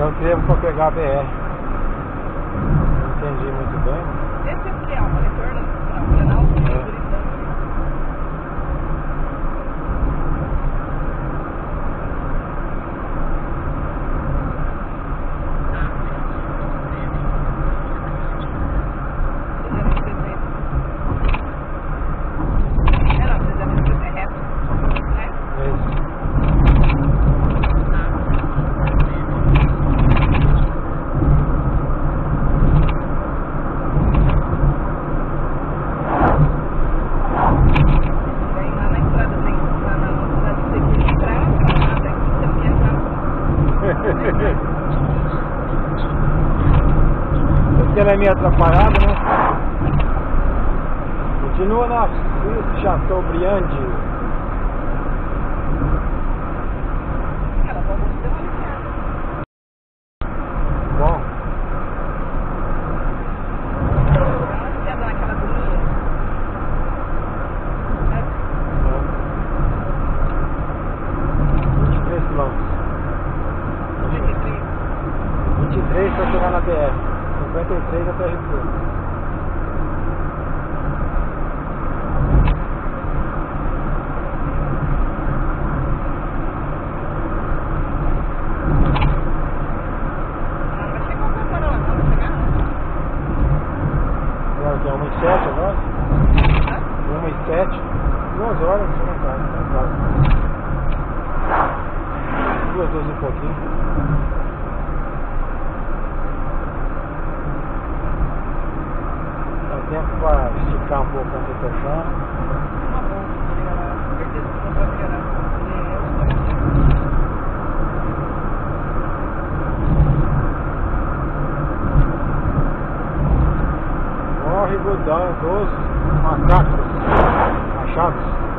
Não trevo para pegar a BR. Não entendi muito bem. Esse é o que é? O retorno? Né? Não, não. É ainda é meio atrapalhada, né? Continua né? na Chateaubriand. ficar um pouco antes de fechar. corre da, dos macacos, machados.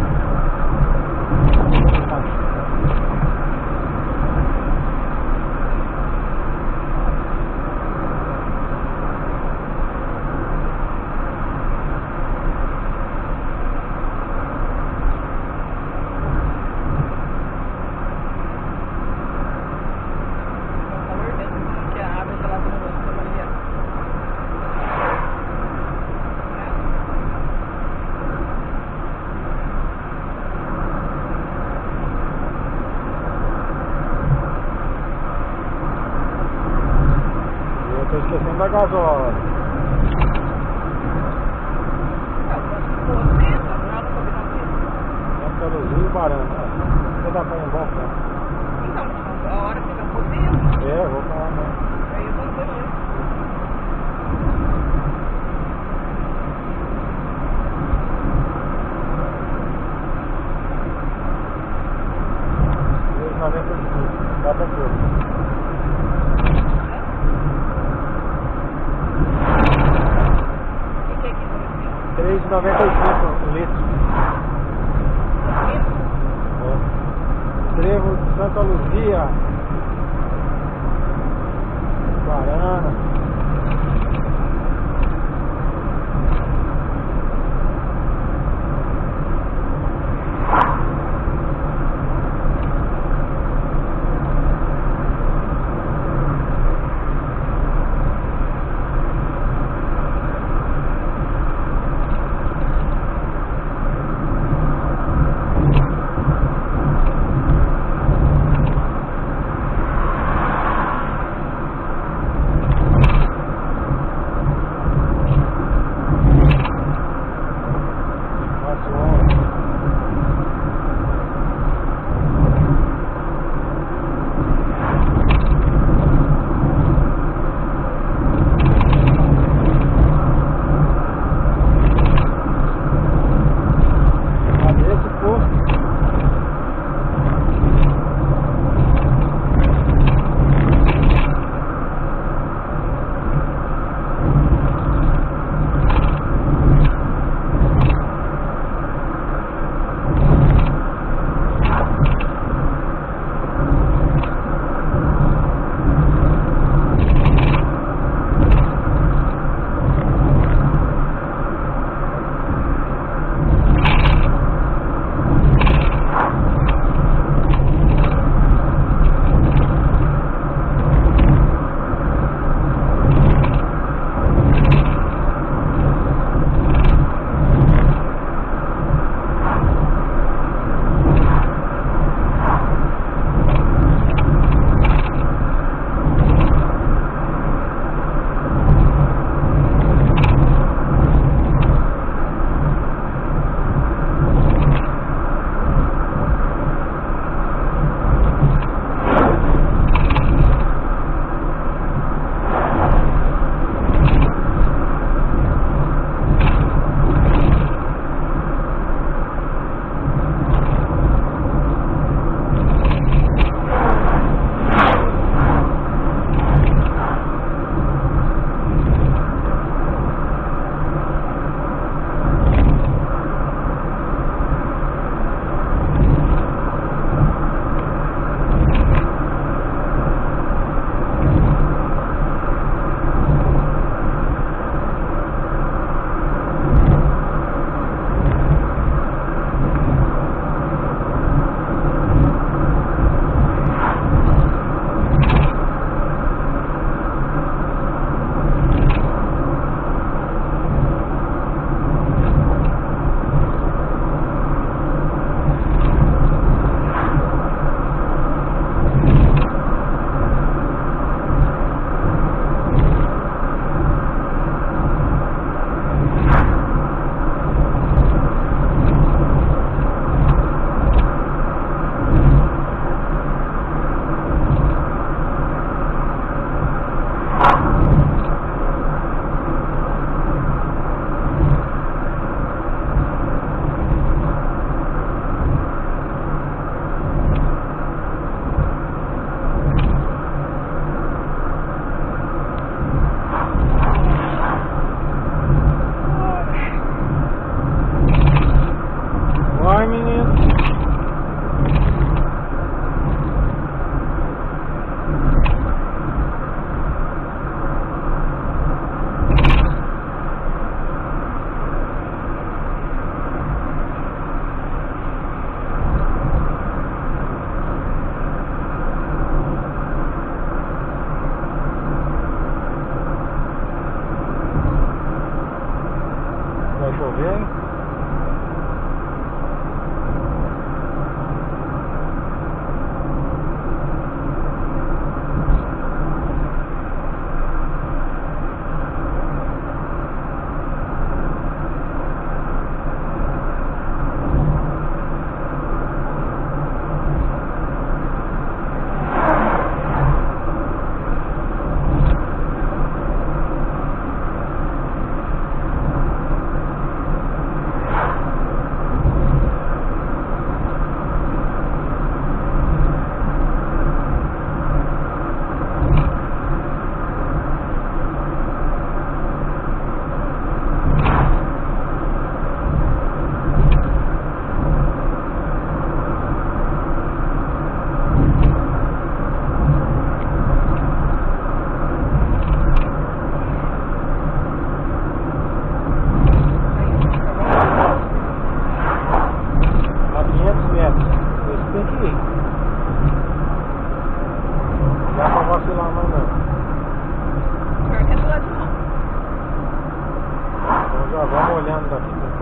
Aumenta tudo, tudo. Três noventa e cinco litros. Trevo de Santa Luzia.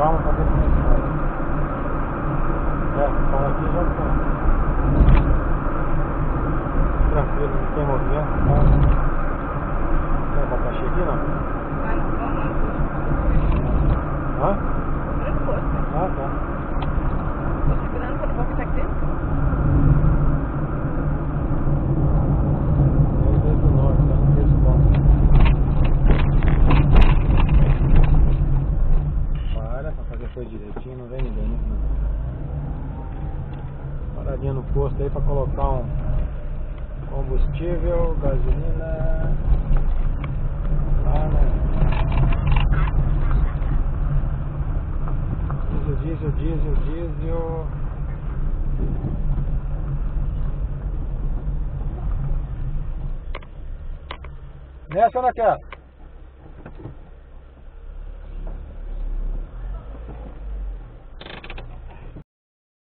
Vamos a ver. Ya, para aquí ya está. Bırakıyorum, gideceğim Ha? diesel, diesel. Nessa ou naquela?